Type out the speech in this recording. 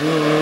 Whoa.